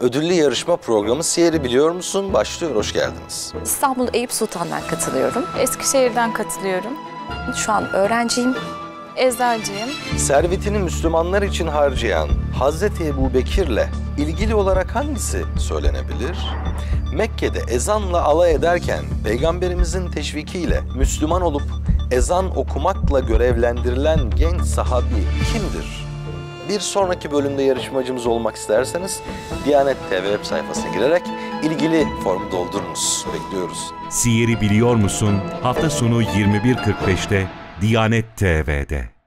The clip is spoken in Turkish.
Ödüllü yarışma programı Siyer'i biliyor musun? Başlıyor, hoş geldiniz. İstanbul Eyüp Sultan'dan katılıyorum. Eskişehir'den katılıyorum. Şu an öğrenciyim. Eczacıyım. Servetini Müslümanlar için harcayan Hazreti Ebu Bekir'le ilgili olarak hangisi söylenebilir? Mekke'de ezanla alay ederken Peygamberimizin teşvikiyle Müslüman olup ezan okumakla görevlendirilen genç sahabi kimdir? Bir sonraki bölümde yarışmacımız olmak isterseniz Diyanet TV web sayfasına girerek ilgili formu doldurunuz. Bekliyoruz. Siyeri biliyor musun? Hafta sonu 21.45'te Diyanet TV'de.